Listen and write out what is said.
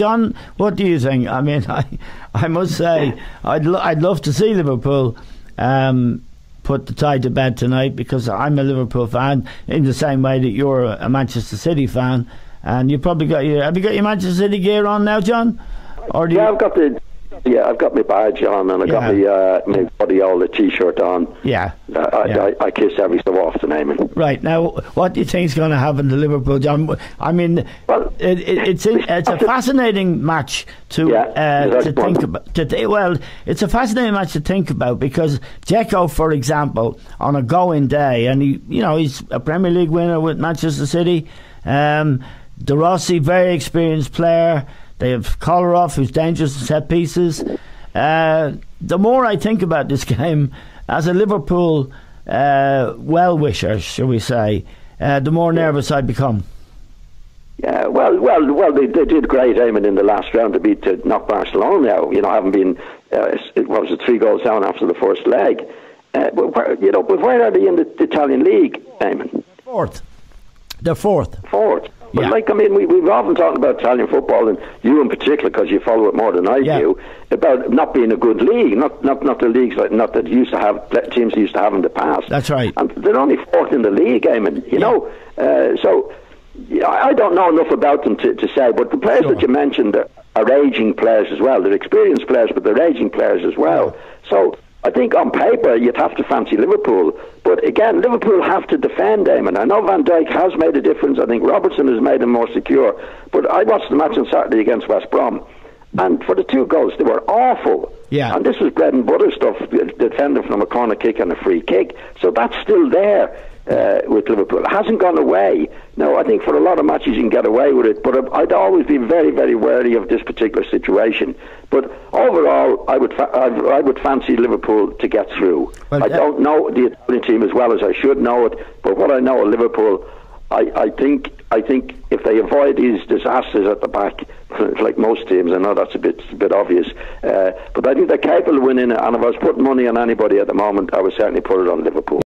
John, what do you think? I mean, I, I must say, I'd lo- I'd love to see Liverpool. Um, put the tie to bed tonight because I'm a Liverpool fan in the same way that you're a Manchester City fan, and you probably got your have you got your Manchester City gear on now, John? Or do yeah, you, I've got the yeah, I've got my badge on and I've got my uh, my Guardiola t-shirt on. Yeah. Uh, I, yeah. I, I, kiss every so often, Eamon. Right now, what do you think is going to happen to Liverpool, John? I mean, well, it, it, it's in, it's a fascinating match to yeah, uh, to think about. To th- well, it's a fascinating match to think about because Dzeko, for example, on a going day, and he, you know, he's a Premier League winner with Manchester City. Um, De Rossi, very experienced player. They have Kolarov, who's dangerous in set pieces. Uh, the more I think about this game, as a Liverpool uh, well wisher, shall we say, uh, the more nervous I become. Yeah, well, well, well, they, they did great, Eamon, in the last round to beat to knock Barcelona out. You know, having been, uh, what was it, three goals down after the first leg. Uh, but where, you know, but where are they in the, the Italian league, Eamon? Fourth. They're fourth. Fourth. But yeah. like, I mean, we, we've often talked about Italian football, and you in particular, because you follow it more than I yeah. do, about not being a good league, not not not the leagues like not that used to have teams used to have in the past. That's right. And they're only fourth in the league, I mean, you yeah. know. Uh, so I don't know enough about them to, to say, but the players sure. that you mentioned are, are aging players as well. They're experienced players, but they're aging players as well. So I think on paper you'd have to fancy Liverpool, but again, Liverpool have to defend Eamon. I know Van Dijk has made a difference. I think Robertson has made them more secure. But I watched the match on Saturday against West Brom, and for the two goals, they were awful. Yeah. And this was bread and butter stuff, defending from a corner kick and a free kick. So that's still there uh, with Liverpool. It hasn't gone away. No, I think for a lot of matches you can get away with it, but I'd always be very, very wary of this particular situation. But overall, I would fa- I would fancy Liverpool to get through. Well, I don't know the Italian team as well as I should know it, but what I know of Liverpool, I, I think I think if they avoid these disasters at the back, like most teams, I know that's a bit a bit obvious, uh, but I think they're capable of winning it. And if I was putting money on anybody at the moment, I would certainly put it on Liverpool.